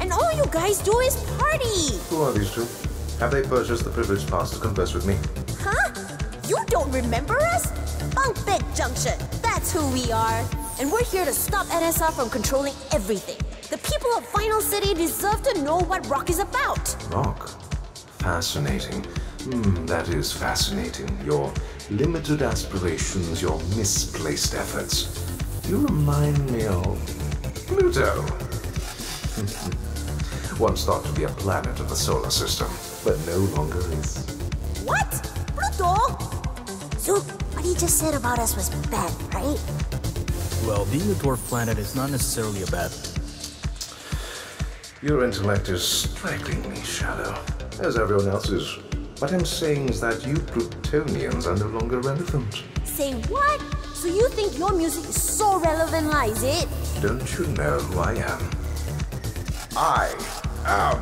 and all you guys do is party! Who are these two? Have they purchased the privilege pass to converse with me? Huh? You don't remember us? Bunk Bed Junction, that's who we are. And we're here to stop NSR from controlling everything. The people of Vinyl City deserve to know what rock is about. Rock? Fascinating. Hmm, that is fascinating. Your limited aspirations, your misplaced efforts. You remind me of Pluto. Once thought to be a planet of the solar system, but no longer is. What? Pluto? Zook, what he just said about us was bad, right? Well, being a dwarf planet is not necessarily a bad thing. Your intellect is strikingly shallow, as everyone else's. What I'm saying is that you Plutonians are no longer relevant. Say what? So you think your music is so relevant, lah, is it? Don't you know who I am? I am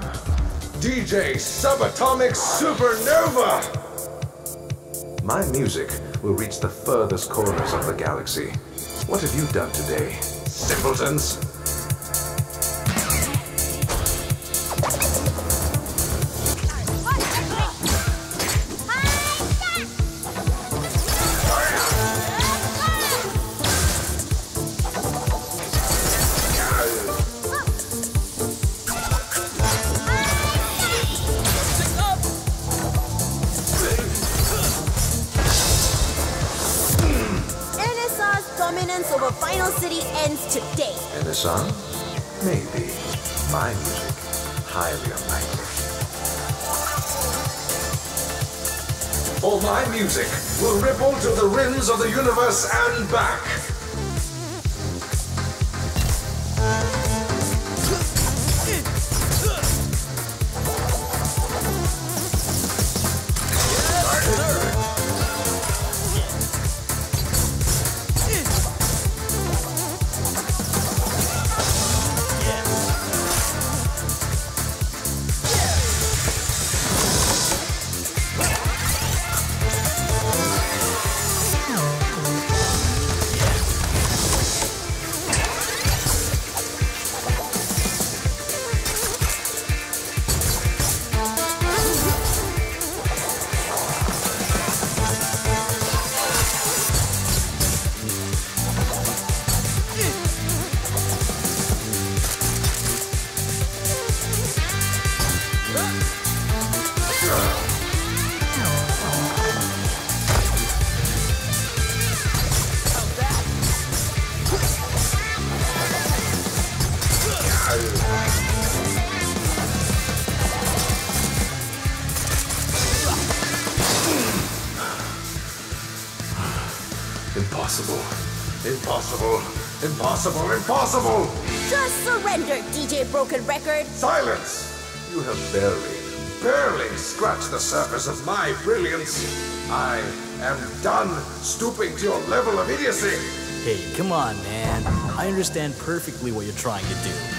DJ Subatomic Supernova! My music will reach the furthest corners of the galaxy. What have you done today, simpletons? Impossible. Impossible. Impossible! Just surrender, DJ Broken Record. Silence! You have barely, Barely scratched the surface of my brilliance. I am done stooping to your level of idiocy. Hey, come on, man. I understand perfectly what you're trying to do.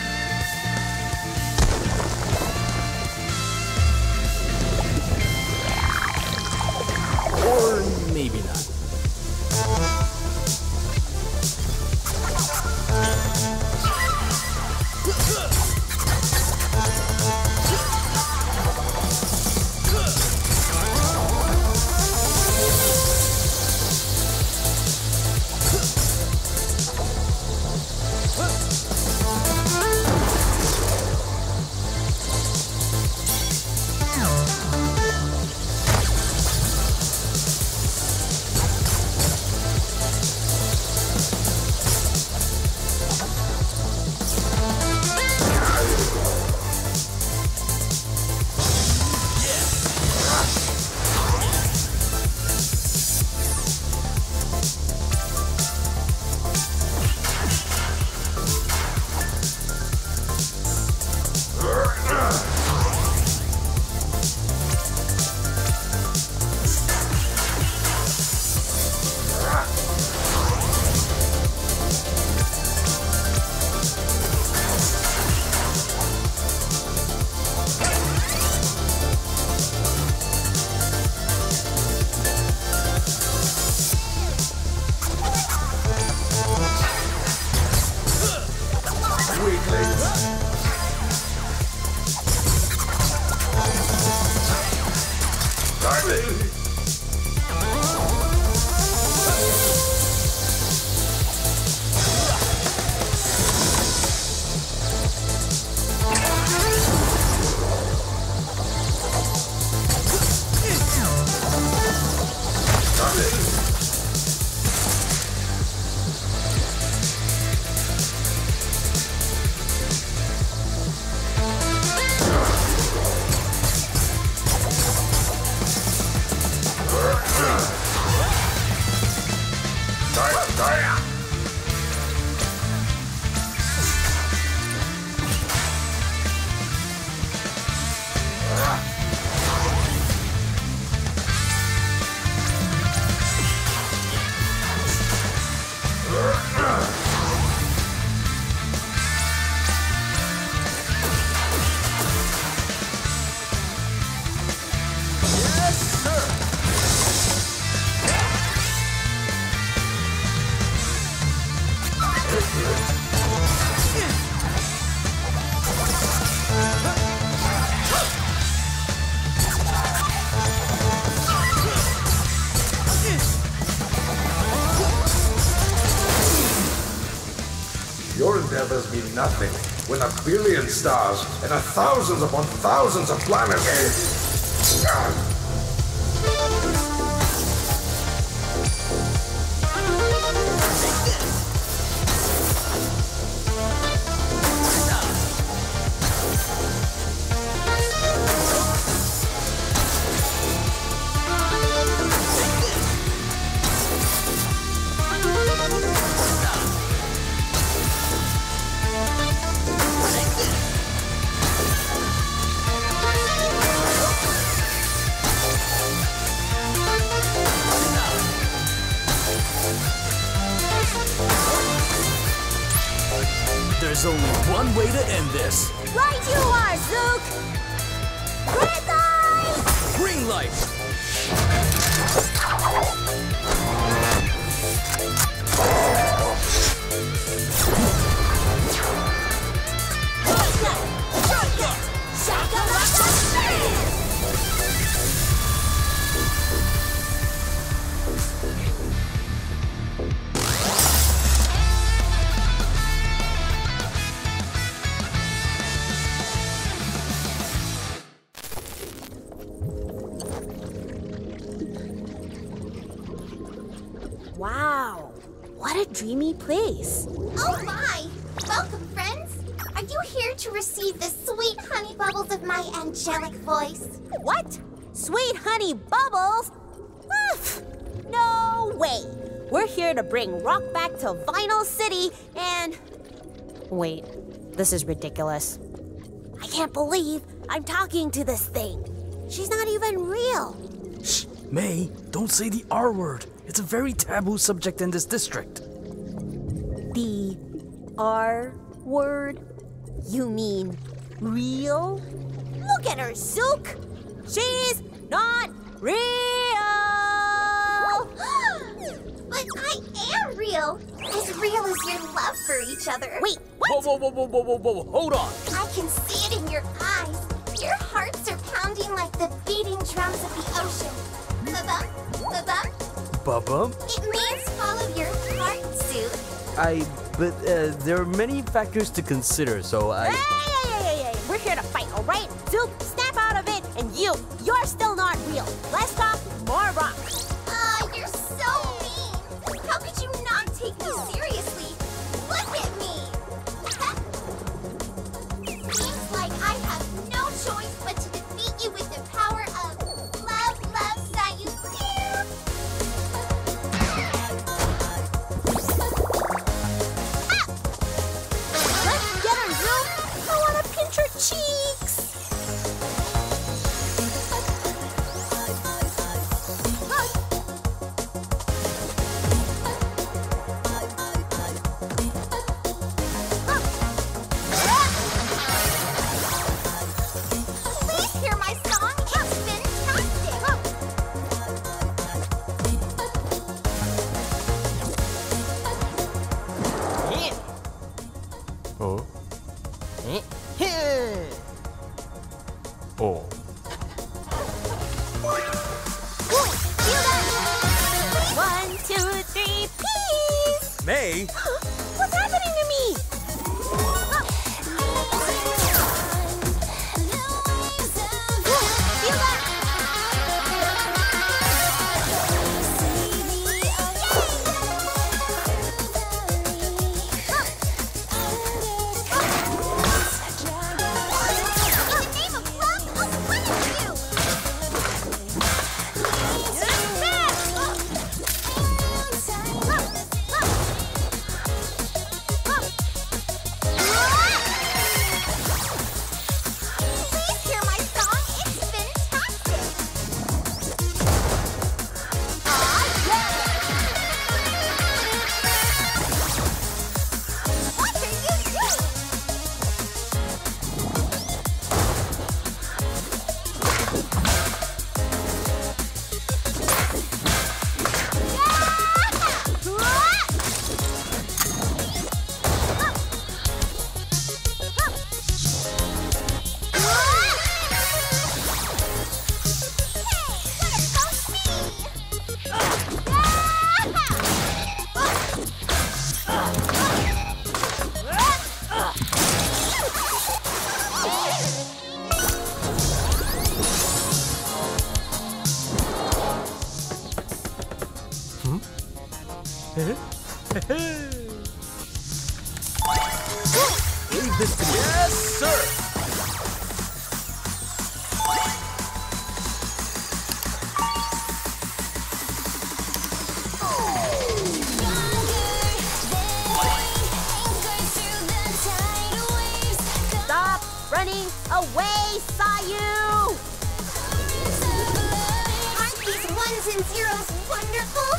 Nothing when a billion stars and a thousands upon thousands of planets. Voice? What? Sweet honey bubbles? Oof, no way. We're here to bring rock back to Vinyl City and. Wait, this is ridiculous. I can't believe I'm talking to this thing. She's not even real. Shh, May, don't say the R word. It's a very taboo subject in this district. The R word? You mean real? Look at her, Zook! She's not real! but I am real! As real as your love for each other. Wait, Whoa, what? whoa, whoa, whoa, whoa, whoa, whoa, hold on. I can see it in your eyes. Your hearts are pounding like the beating drums of the ocean. Ba-bum, ba-bum. Bubba? It means follow your heart, Zook. I. But uh, there are many factors to consider, so I. hey, we're here to fight, all right? Zook, snap out of it, and you, you're still not real. Let's talk more rock. Away, Sayu! Aren't these ones and zeros wonderful?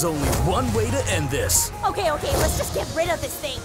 There's only one way to end this. Okay, okay, let's just get rid of this thing.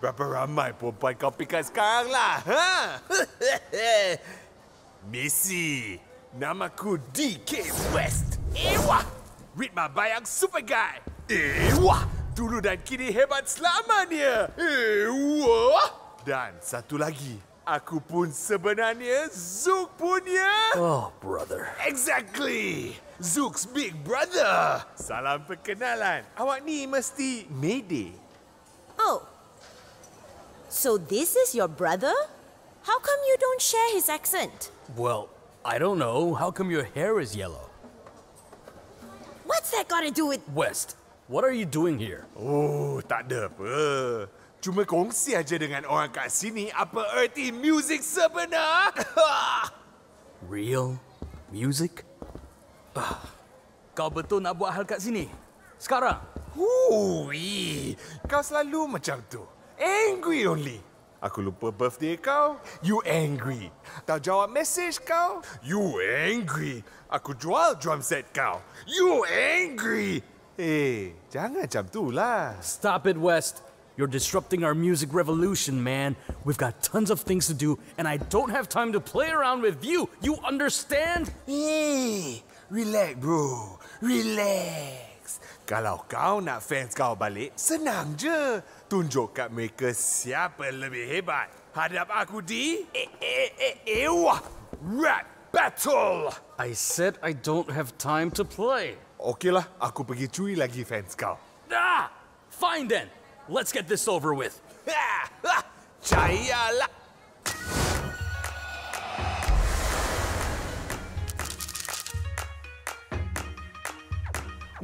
Berapa ramai perempuan kau pikat sekarang lah, ha? Missy, namaku DK West. Ewa, Ritma Bayang Super Guy. Ewa, dulu dan kini hebat selamanya. Ewa. Dan satu lagi, aku pun sebenarnya Zook punya. Oh, brother. Exactly! Zook's big brother! Salam perkenalan. Awak ni mesti Mayday. Oh. So this is your brother? How come you don't share his accent? Well, I don't know. How come your hair is yellow? What's that got to do with... West, what are you doing here? Oh, tak ada apa. Cuma kongsi aja dengan orang kat sini apa erti muzik sebenar. Real music? Ah, Kau betul nak buat hal kat sini? Sekarang? Hui, kau selalu macam tu. Angry only. Aku lupa birthday kau, you angry. Tak jawab message kau, you angry. Aku jual drum set kau, you angry. Eh, jangan macam tu lah. Stop it, West. You're disrupting our music revolution, man. We've got tons of things to do, and I don't have time to play around with you. You understand? Eh, relax bro, relax. Kalau kau nak fans kau balik, senang je. Tunjuk kat mereka siapa lebih hebat. Hadap aku di... Eh, eh, eh, wah. Rap Battle! I said I don't have time to play. Okeylah, aku pergi curi lagi fans kau. Ah! Fine then. Let's get this over with. Ha! Ha! Cayalah!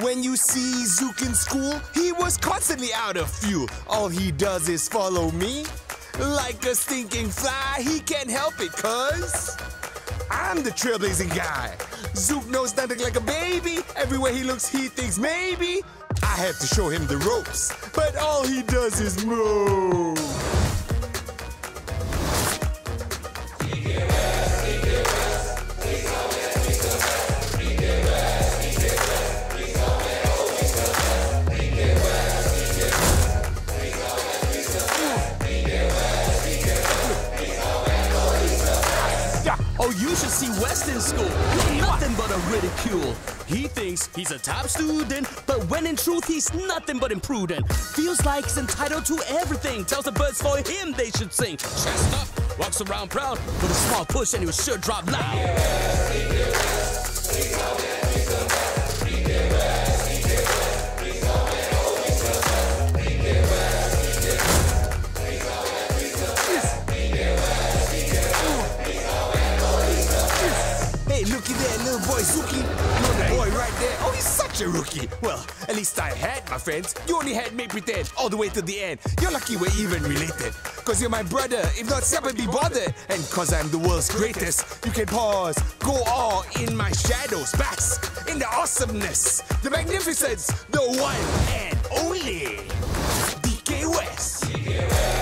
When you see Zook in school, he was constantly out of fuel. All he does is follow me. Like a stinking fly, he can't help it, cuz. I'm the trailblazing guy. Zook knows nothing like a baby. Everywhere he looks, he thinks maybe. I have to show him the ropes, but all he does is move. Oh, you should see West in School. Nothing but a ridicule. He thinks he's a top student, but when in truth he's nothing but imprudent. Feels like he's entitled to everything. Tells the birds for him they should sing. Chest up, walks around proud with a small push and he will sure drop loud. Boy Zuki. You're the boy right there. Oh, he's such a rookie. Well, at least I had, my friends. You only had me pretend all the way to the end. You're lucky we're even related. Cause you're my brother, if not separate, be bothered. And cause I'm the world's greatest, you can pause, go all in my shadows, bask in the awesomeness, the magnificence, the one and only DK West. Being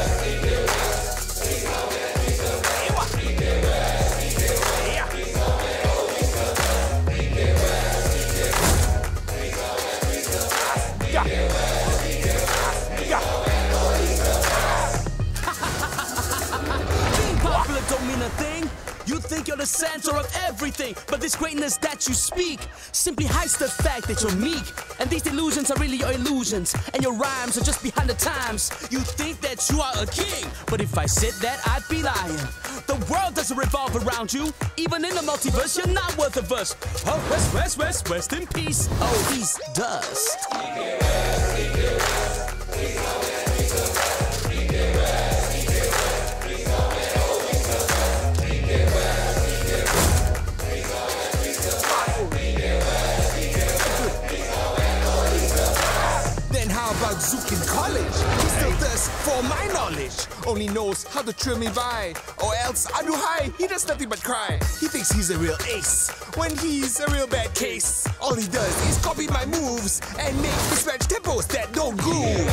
think you're the center of everything, but this greatness that you speak simply hides the fact that you're meek. And these delusions are really your illusions, and your rhymes are just behind the times. You think that you are a king, but if I said that, I'd be lying. The world doesn't revolve around you. Even in the multiverse, you're not worth a verse. Oh, rest, rest, rest, rest in peace. Oh, he's dust. Only knows how to trill me by. Or else aduhai, he does nothing but cry. He thinks he's a real ace. When he's a real bad case. All he does is copy my moves and make mismatched tempos that don't groove.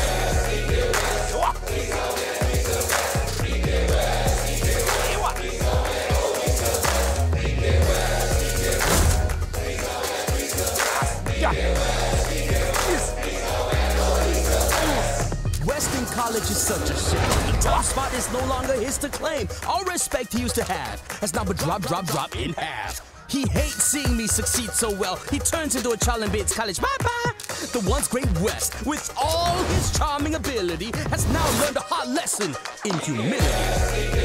College is such a shame. The top spot is no longer his to claim. All respect he used to have has now been drop, drop, drop in half. He hates seeing me succeed so well. He turns into a child and Bates College. Bye bye. The once great West, with all his charming ability, has now learned a hard lesson in humility.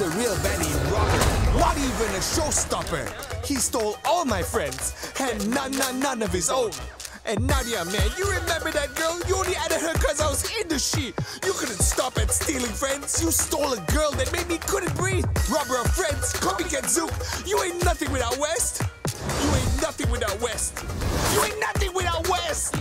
A real Benny robber. Not even a showstopper. He stole all my friends and none, none, none of his own. And Nadia, man, you remember that girl? You only added her because I was in the shit. You couldn't stop at stealing friends. You stole a girl that made me couldn't breathe. Robber of friends, copycat Zook. You ain't nothing without West. You ain't nothing without West. You ain't nothing without West.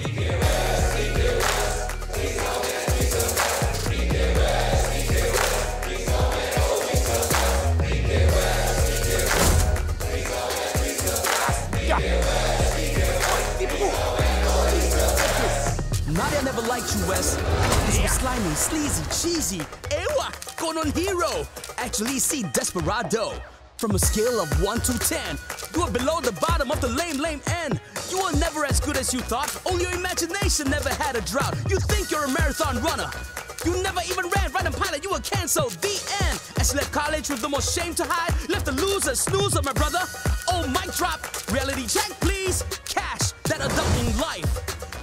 Nadia never liked you, Wes. You're slimy, sleazy, cheesy. Ewa, con un hero. Actually, see Desperado. From a scale of 1 to 10, you are below the bottom of the lame, lame end. You are never as good as you thought. Only your imagination never had a drought. You think you're a marathon runner. You never even ran, random pilot, you were canceled. The end. As you left college with the most shame to hide, left a loser, snoozer, my brother. Oh, mic drop. Reality check, please. Cash, that adulting life.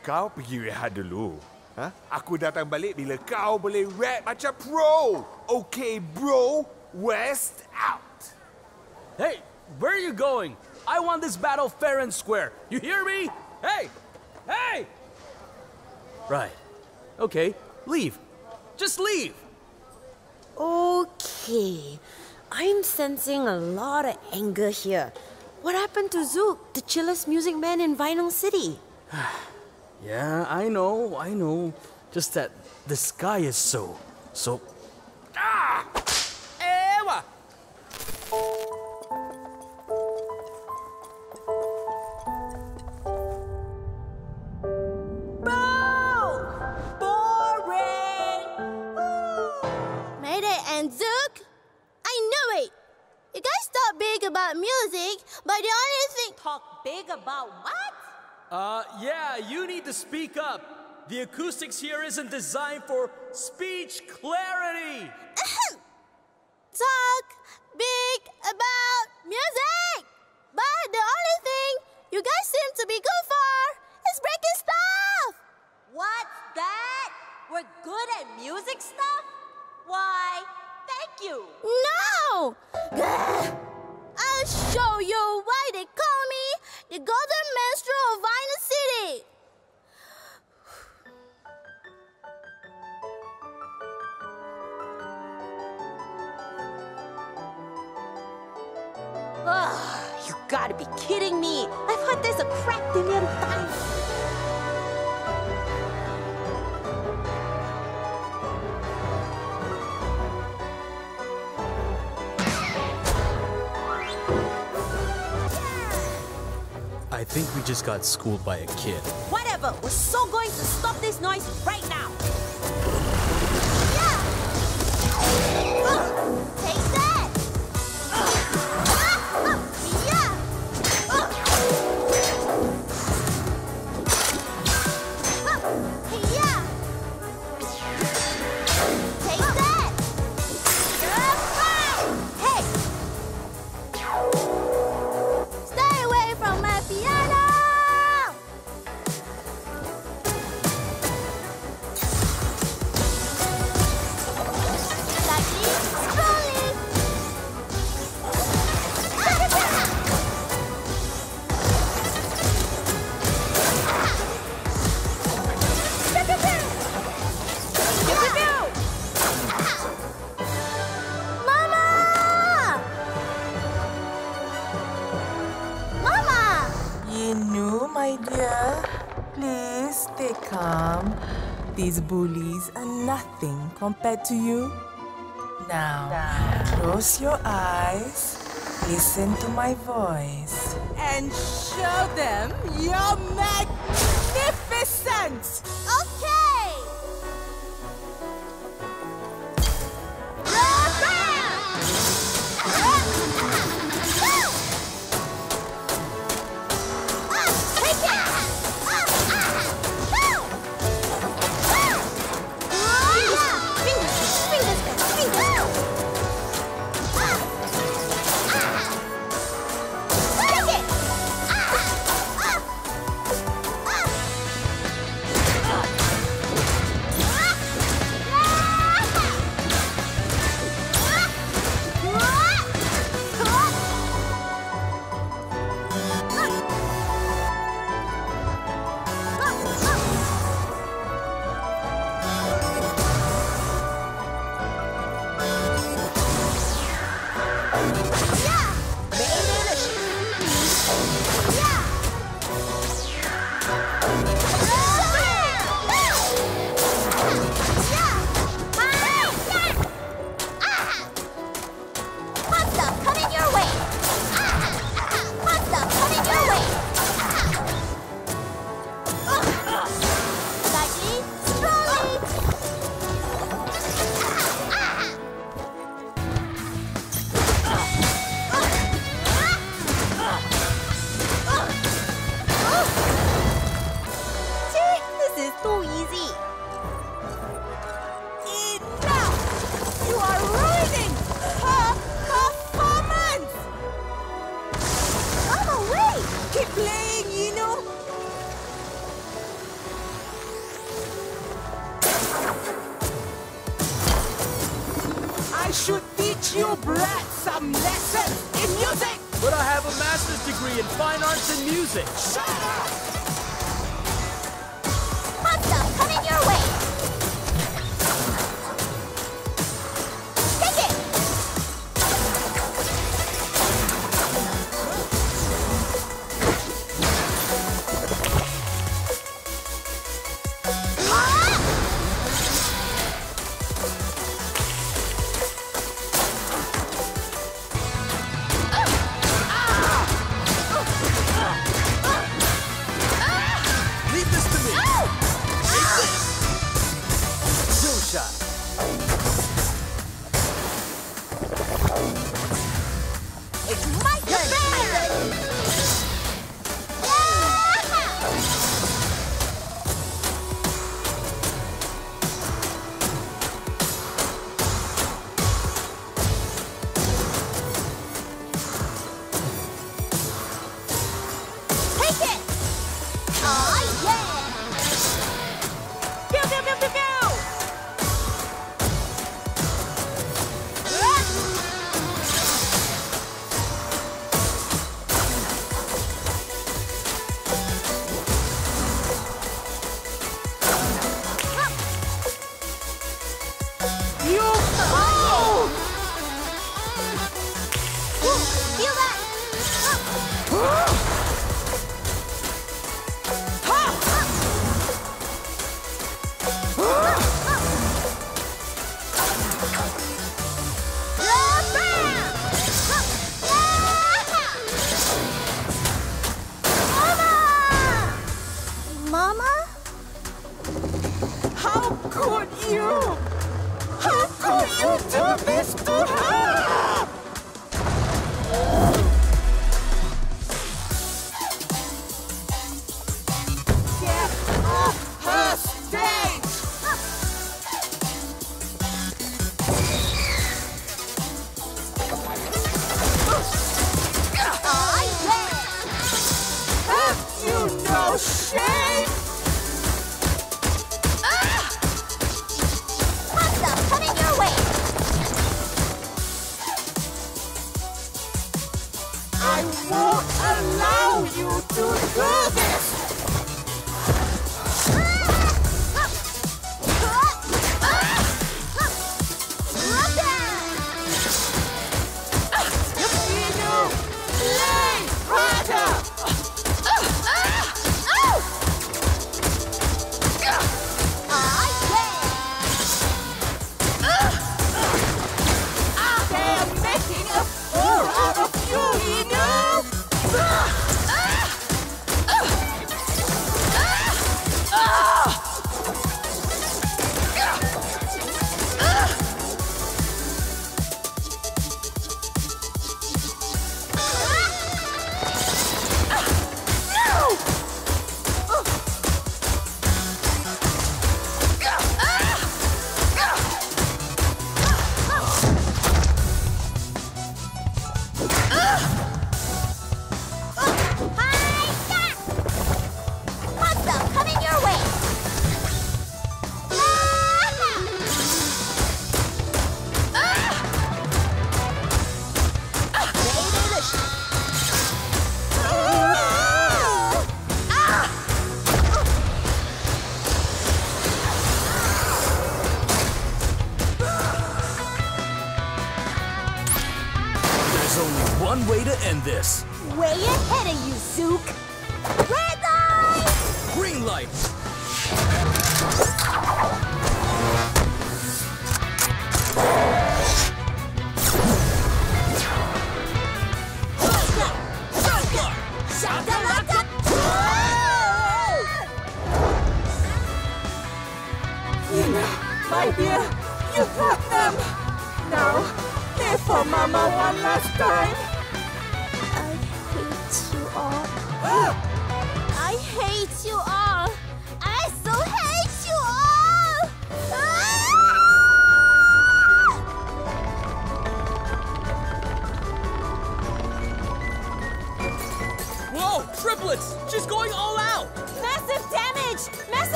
Kau pergi rehat dulu. Ha? Aku datang balik bila kau boleh rap macam pro. Okay, bro. West out. Hey, where are you going? I want this battle fair and square. You hear me? Hey! Hey! Right. Okay, leave. Just leave. Okay. I'm sensing a lot of anger here. What happened to Zook, the chillest music man in Vinyl City? Yeah, I know, I know. Just that the sky is so, so. Ah! Ewa! Boring! Mayday and Zook? I knew it! You guys talk big about music, but the only thing. Talk big about what? Uh, yeah, you need to speak up. The acoustics here isn't designed for speech clarity. talk big about music! But the only thing you guys seem to be good for is breaking stuff! What's that? We're good at music stuff? Why, thank you. No! I'll show you why they call me the Golden Minstrel of Vinyl City! Ugh, you gotta be kidding me. I've heard this a crack billion times. I think we just got schooled by a kid. Whatever, we're so going to stop this noise right now. Bullies are nothing compared to you. Now, close your eyes, listen to my voice, and show them your magnificence! It's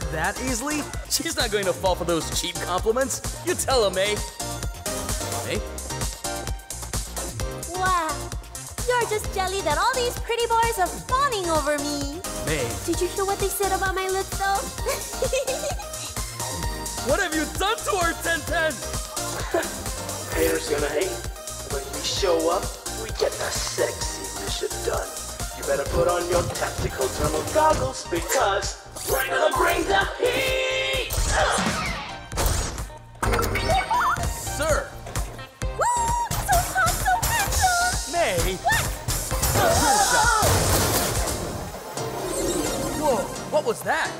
heart that easily? She's not going to fall for those cheap compliments. You tell her, May. May? Wow. You're just jelly that all these pretty boys are fawning over me. May, Did you hear what they said about my lips, though? what have you done to her, Ten Ten? Haters gonna hate. When we show up, we get the sexy mission done. You better put on your tactical thermal goggles because we're gonna bring the heat! Sir, Woo! So hot, so handsome! May. What? Whoa, what was that?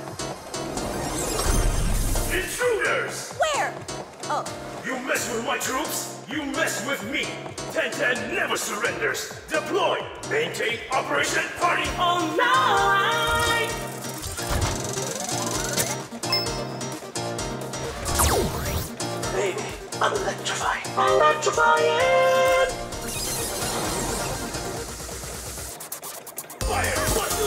Intruders! Where? Oh, You mess with my troops, you mess with me. 1010 never surrenders. Deploy. Maintain Operation Party All Night! Electrifying. Electrifying!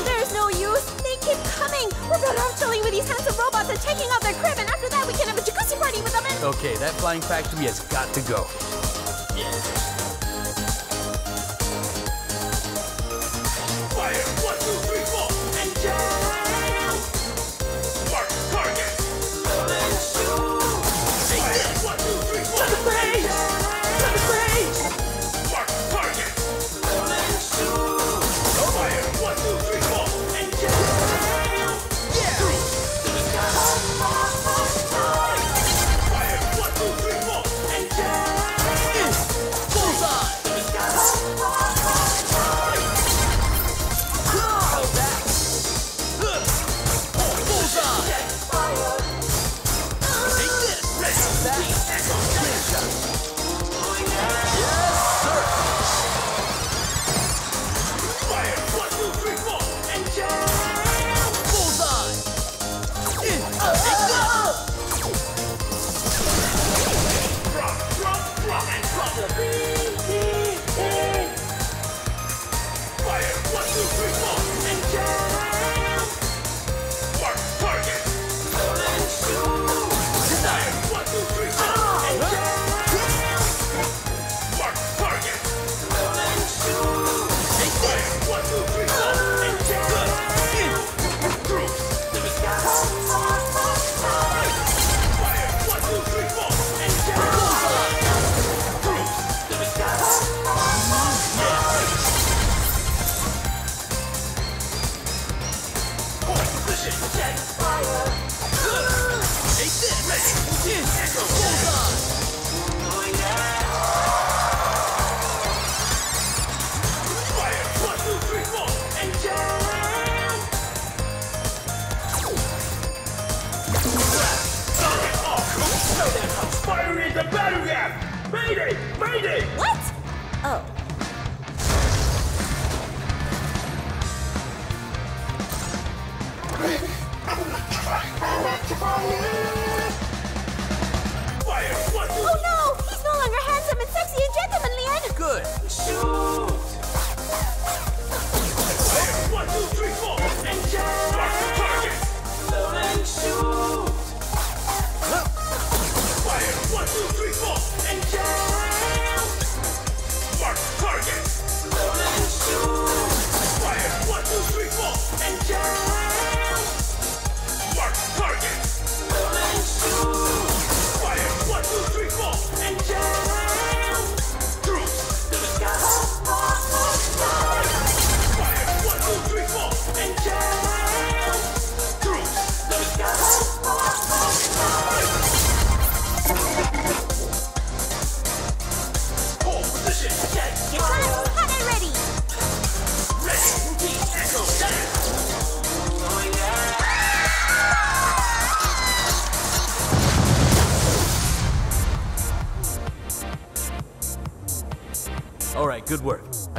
There's no use. They keep coming. We're better off chilling with these handsome robots and taking out their crib, and after that, we can have a jacuzzi party with them and. Okay, that flying factory has got to go.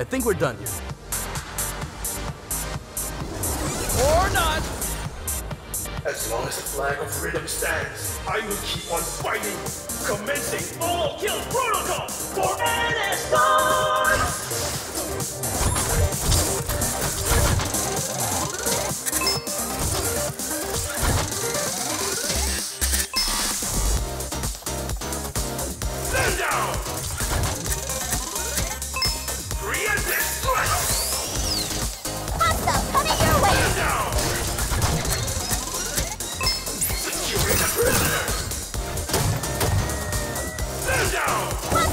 I think we're done here. Down!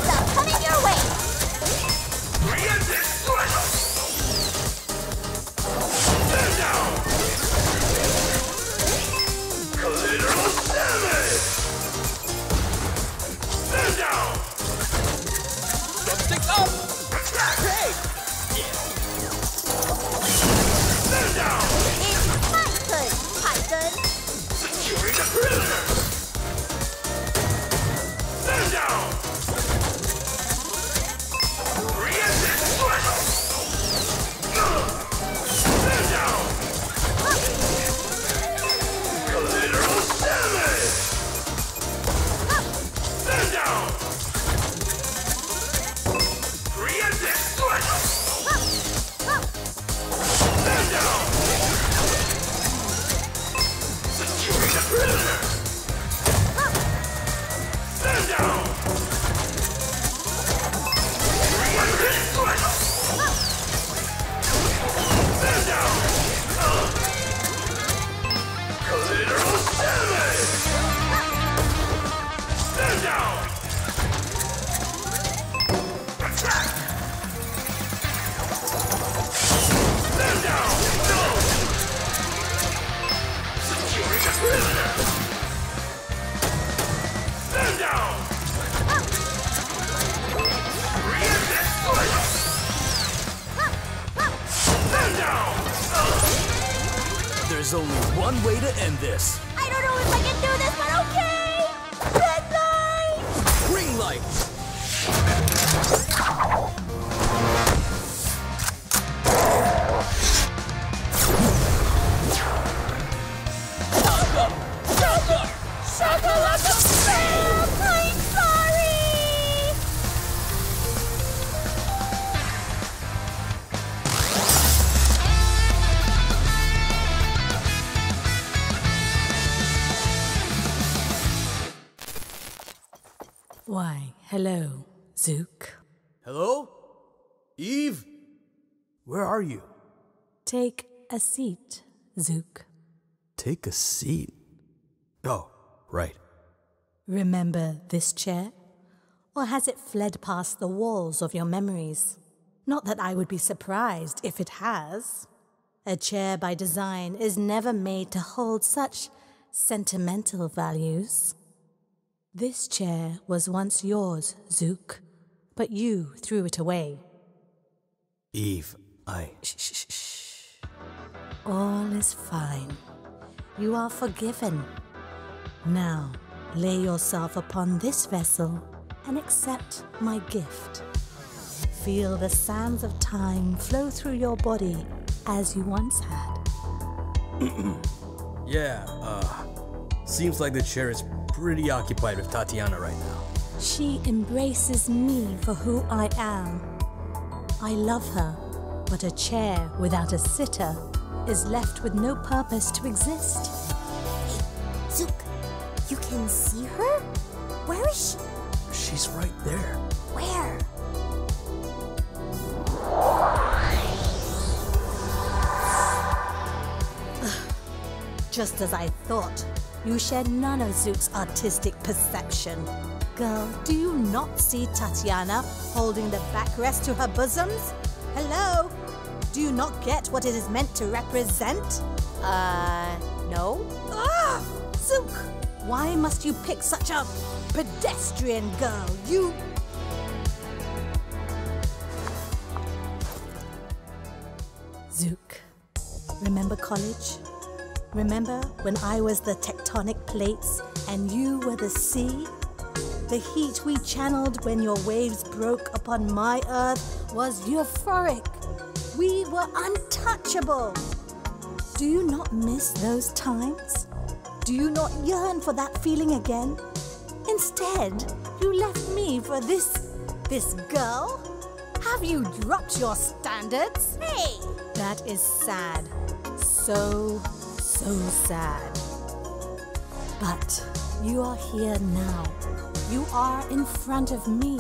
Why, hello, Zuke. Hello? Eve? Where are you? Take a seat, Zuke. Take a seat. Oh, right. Remember this chair? Or has it fled past the walls of your memories? Not that I would be surprised if it has. A chair by design is never made to hold such sentimental values. This chair was once yours, Zuke, but you threw it away. Eve, I. Shh, shh, shh, shh. All is fine. You are forgiven. Now, lay yourself upon this vessel and accept my gift. Feel the sands of time flow through your body as you once had. Yeah, uh. Seems like the chair is pretty occupied with Tatiana right now. She embraces me for who I am. I love her, but a chair without a sitter is left with no purpose to exist. Zuke, you can see her? Where is she? She's right there. Where? Just as I thought, you share Nanozook's artistic perception. Girl, do you not see Tatiana holding the backrest to her bosoms? Hello? Do you not get what it is meant to represent? Uh, no? Ah! Zuke! Why must you pick such a pedestrian girl? You Zuke. Remember college? Remember when I was the tectonic plates and you were the sea? The heat we channeled when your waves broke upon my earth was euphoric. We were untouchable. Do you not miss those times? Do you not yearn for that feeling again? Instead, you left me for this. this girl? Have you dropped your standards? Hey! That is sad. So, so sad. But you are here now. You are in front of me.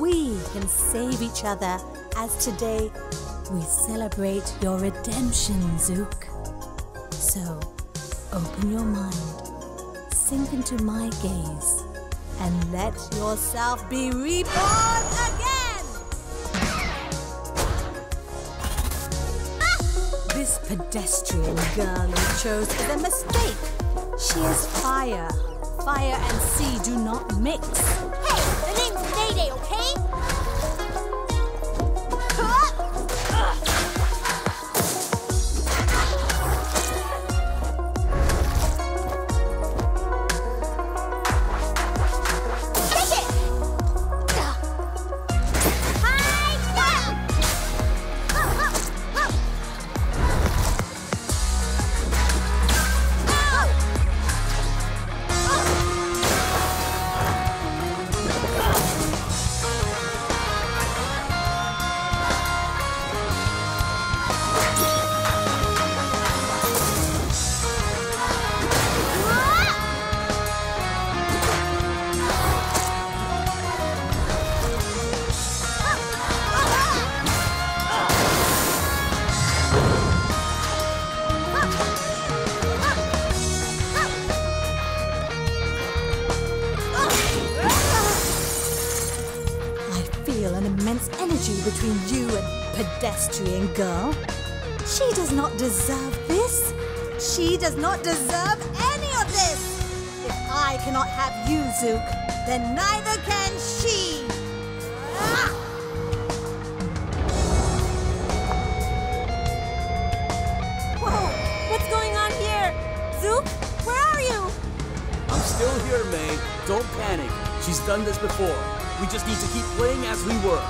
We can save each other as today we celebrate your redemption, Zuke. So, open your mind, sink into my gaze, and let yourself be reborn pedestrian girl you chose is a mistake. She is fire. Fire and sea do not mix. Hey, the name's Mayday, okay? Don't panic. She's done this before. We just need to keep playing as we were.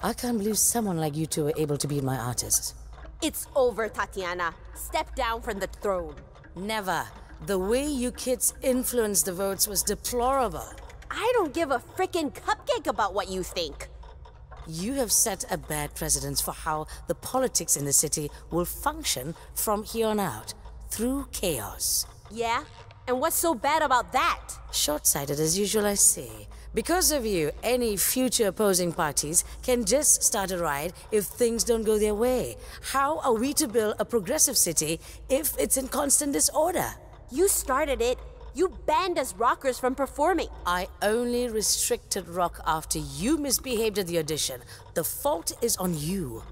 I can't believe someone like you two were able to be my artists. It's over, Tatiana. Step down from the throne. Never. The way you kids influenced the votes was deplorable. I don't give a frickin' cupcake about what you think. You have set a bad precedence for how the politics in the city will function from here on out, through chaos. Yeah? And what's so bad about that? Short sighted as usual, I see. Because of you, any future opposing parties can just start a riot if things don't go their way. How are we to build a progressive city if it's in constant disorder? You started it. You banned us rockers from performing. I only restricted rock after you misbehaved at the audition. The fault is on you.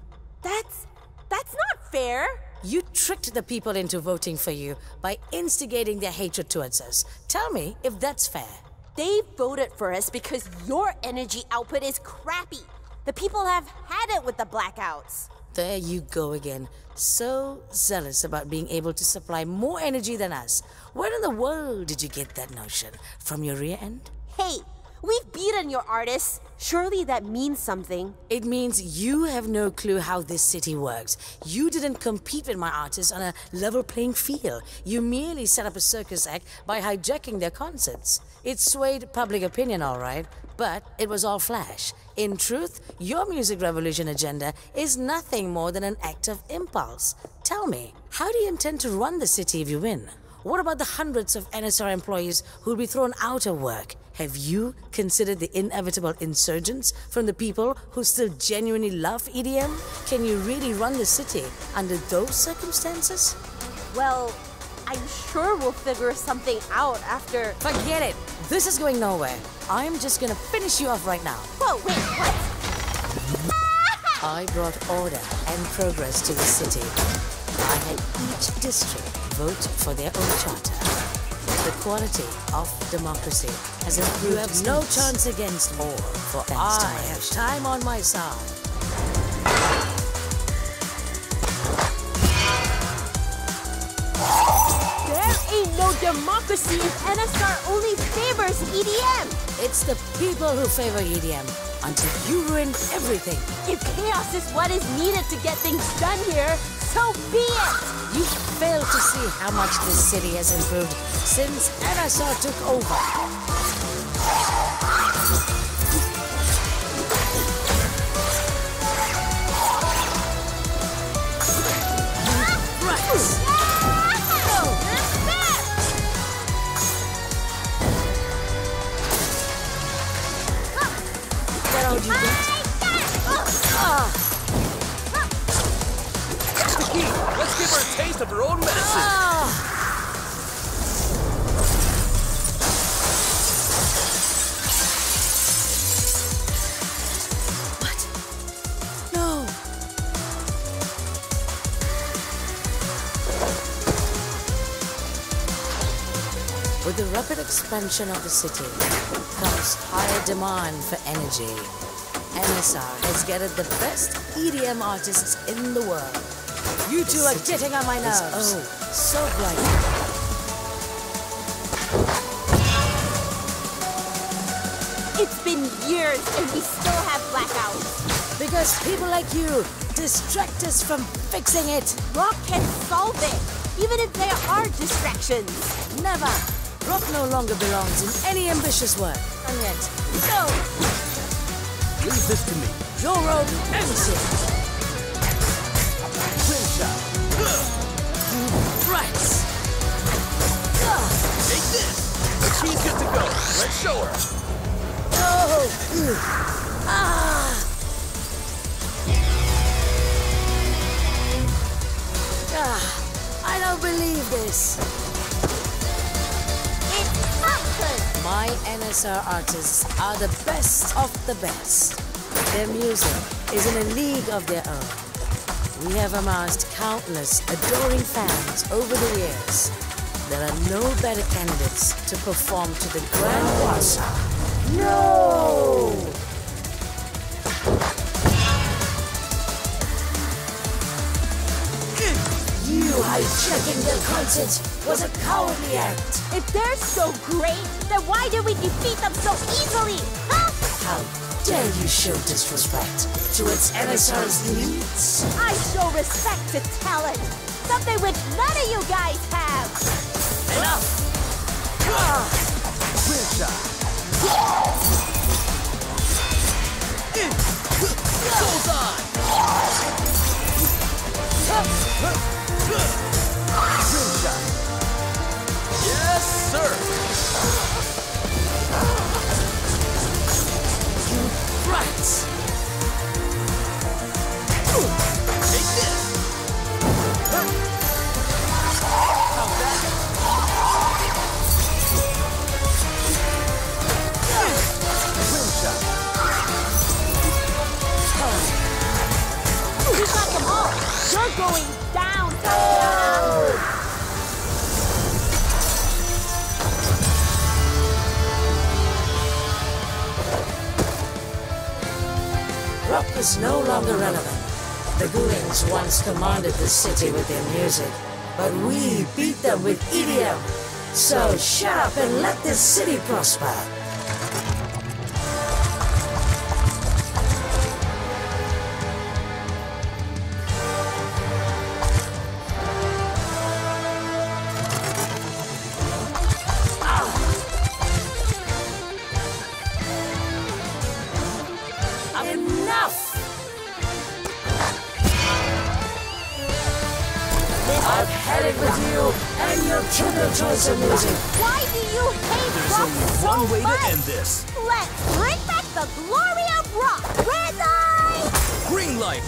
That's. that's not fair. You tricked the people into voting for you by instigating their hatred towards us. Tell me if that's fair. They voted for us because your energy output is crappy. The people have had it with the blackouts. There you go again. So zealous about being able to supply more energy than us. Where in the world did you get that notion? From your rear end? Hey, we've beaten your artists. Surely that means something. It means you have no clue how this city works. You didn't compete with my artists on a level playing field. You merely set up a circus act by hijacking their concerts. It swayed public opinion, all right, but it was all flash. In truth, your music revolution agenda is nothing more than an act of impulse. Tell me, how do you intend to run the city if you win? What about the hundreds of NSR employees who'll be thrown out of work? Have you considered the inevitable insurgents from the people who still genuinely love EDM? Can you really run the city under those circumstances? Well, I'm sure we'll figure something out after. Forget it. This is going nowhere. I'm just gonna finish you off right now. Whoa, wait, what? I brought order and progress to the city. I had each district vote for their own charter. The quality of democracy has improved. You have no chance against all, for I have time on my side. Ain't no democracy if NSR only favors EDM. It's the people who favor EDM until you ruin everything. If chaos is what is needed to get things done here, so be it. You fail to see how much this city has improved since NSR took over. Her own medicine. No. With the rapid expansion of the city comes higher demand for energy. NSR has gathered the best EDM artists in the world. You two are getting on my nerves. Oh, so bright. It's been years and we still have blackouts. Because people like you distract us from fixing it. Rock can solve it, even if there are distractions. Never. Rock no longer belongs in any ambitious work. And yet, no. Leave this to me. Your road ends here. Right. Take this. She's good to go. Let's show her. Oh. Ah. Ah, I don't believe this. It's happened. My NSR artists are the best of the best. Their music is in a league of their own. We have amassed countless adoring fans over the years. There are no better candidates to perform to the grand boss. No! You hijacking the concert was a cowardly act. If they're so great, then why did we defeat them so easily? Huh? How dare you show disrespect to its NSR's needs? I show respect to talent, something which none of you guys have. Enough! Bullseye! Yes, sir! Right! You got them all. You're going down, Tatiana. Rock is no longer relevant. The Goonings once commanded the city with their music, but we beat them with EDM. So shut up and let this city prosper. Enough! I've had it with you and your trivial choice of music. Why do you hate There's rock only so one way much? to end this. Let's bring back the glory of rock. Red light! Green light!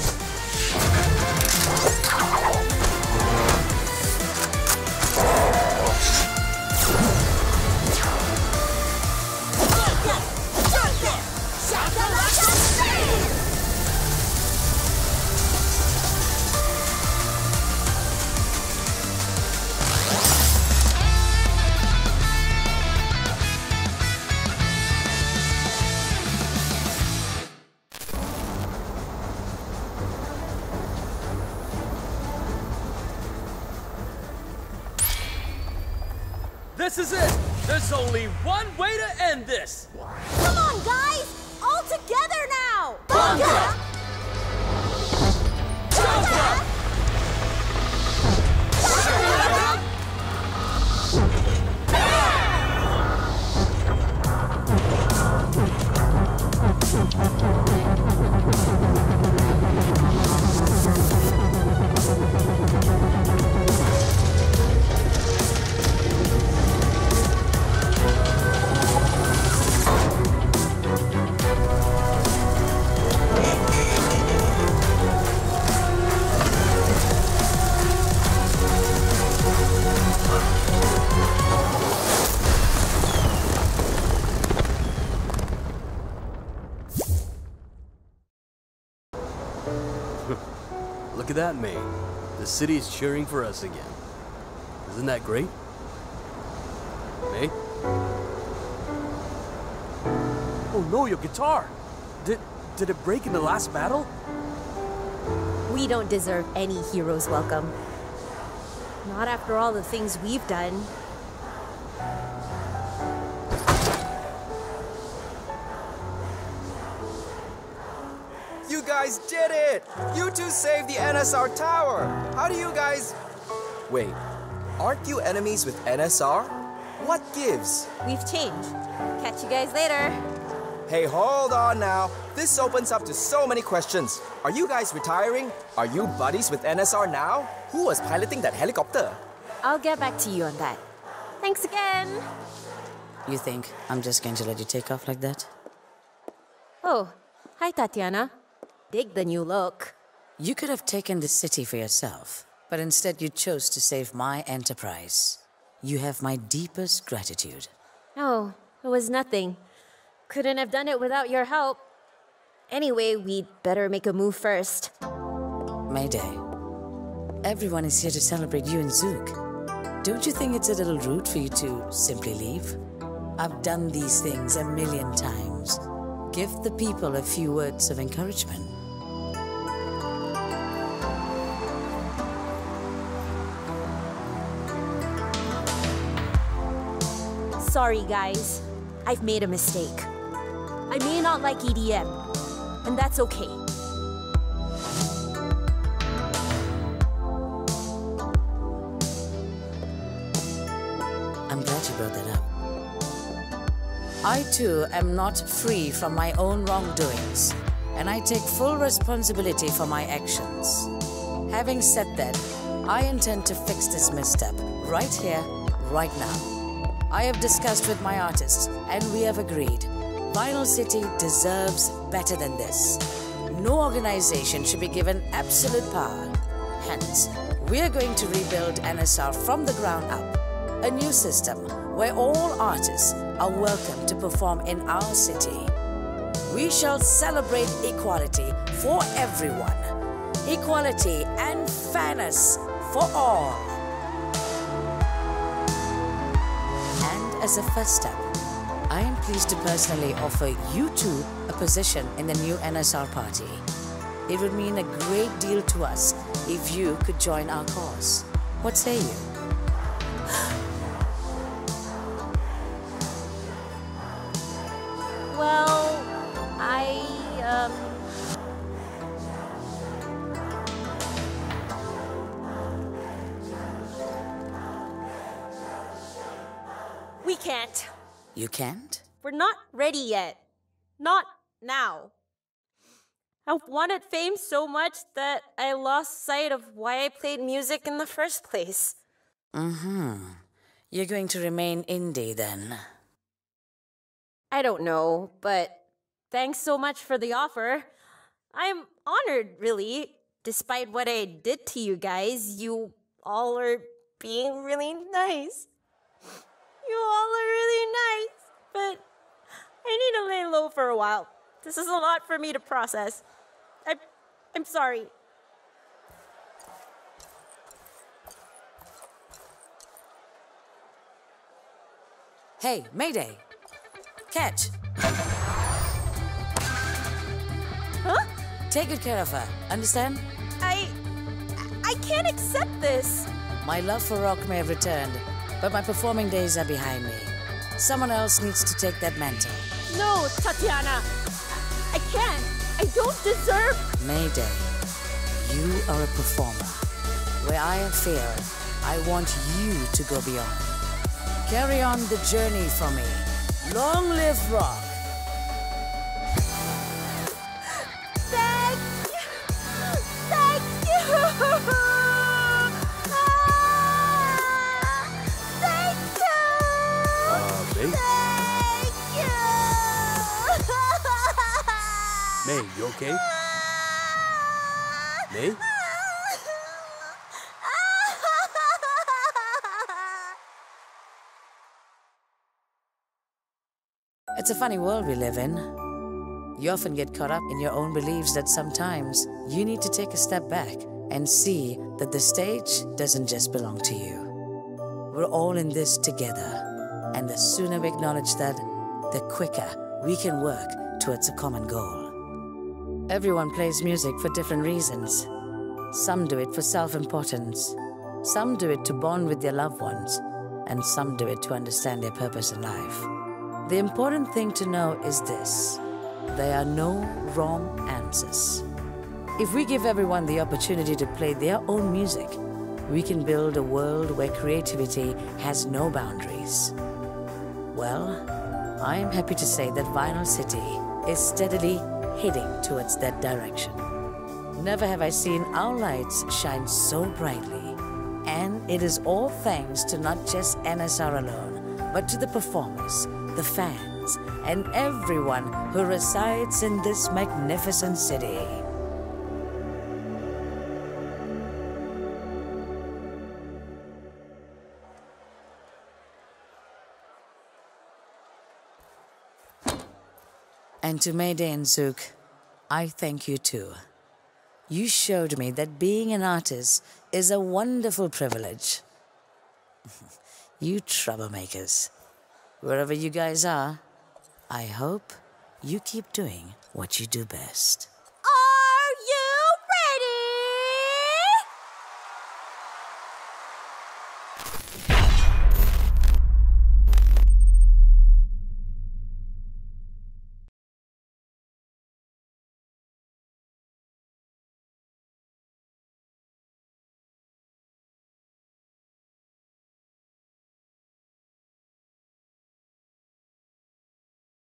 There's only one way to end this! The is cheering for us again. Isn't that great? May? Oh no, your guitar! Did did it break in the last battle? We don't deserve any hero's welcome. Not after all the things we've done. Guys did it! You two saved the NSR tower! How do you guys... Wait, aren't you enemies with NSR? What gives? We've changed. Catch you guys later. Hey, hold on now. This opens up to so many questions. Are you guys retiring? Are you buddies with NSR now? Who was piloting that helicopter? I'll get back to you on that. Thanks again. You think I'm just going to let you take off like that? Oh, hi, Tatiana. Dig the new look. You could have taken the city for yourself, but instead you chose to save my enterprise. You have my deepest gratitude. Oh, it was nothing. Couldn't have done it without your help. Anyway, we'd better make a move first. Mayday. Everyone is here to celebrate you and Zuke. Don't you think it's a little rude for you to simply leave? I've done these things a million times. Give the people a few words of encouragement. Sorry, guys. I've made a mistake. I may not like EDM, and that's okay. I'm glad you brought that up. I too am not free from my own wrongdoings, and I take full responsibility for my actions. Having said that, I intend to fix this misstep right here, right now. I have discussed with my artists, and we have agreed. Vinyl City deserves better than this. No organization should be given absolute power. Hence, we are going to rebuild NSR from the ground up. A new system where all artists are welcome to perform in our city. We shall celebrate equality for everyone. Equality and fairness for all. As a first step, I am pleased to personally offer you two a position in the new NSR party. It would mean a great deal to us if you could join our cause. What say you? You can't? We're not ready yet. Not now. I've wanted fame so much that I lost sight of why I played music in the first place. Mm-hmm. You're going to remain indie then. I don't know, but thanks so much for the offer. I'm honored, really. Despite what I did to you guys, you all are being really nice. You all are really nice, but I need to lay low for a while. This is a lot for me to process. I, I'm sorry. Hey, Mayday! Catch! Huh? Take good care of her, understand? I. I can't accept this. My love for rock may have returned, but my performing days are behind me. Someone else needs to take that mantle. No, Tatiana. I can't. I don't deserve. Mayday, you are a performer. Where I have failed, I want you to go beyond. Carry on the journey for me. Long live rock! May, you okay? May? It's a funny world we live in. You often get caught up in your own beliefs that sometimes you need to take a step back and see that the stage doesn't just belong to you. We're all in this together. And the sooner we acknowledge that, the quicker we can work towards a common goal. Everyone plays music for different reasons. Some do it for self importance, some do it to bond with their loved ones, and some do it to understand their purpose in life. The important thing to know is this there are no wrong answers. If we give everyone the opportunity to play their own music, we can build a world where creativity has no boundaries. Well, I am happy to say that Vinyl City is steadily heading towards that direction. Never have I seen our lights shine so brightly. And it is all thanks to not just NSR alone, but to the performers, the fans, and everyone who resides in this magnificent city. And to Mayday and Zuke, I thank you too. You showed me that being an artist is a wonderful privilege. you troublemakers. Wherever you guys are, I hope you keep doing what you do best.